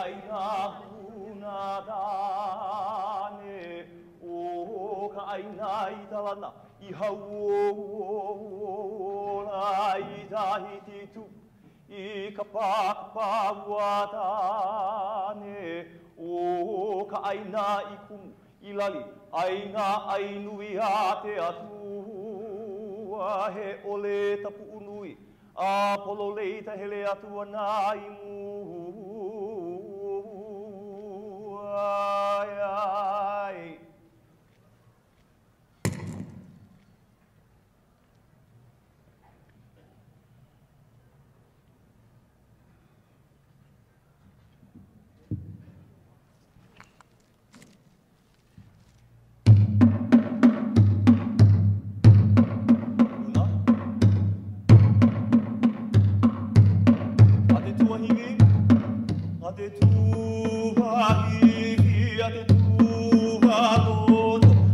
kaia huna dane o kaina i talana i hau o ora i tahi te i ka pākpā ua tāne o i kumu i aina ainui a te atu a ole tapu unui a pololei ta hele atu ana i ay, ay.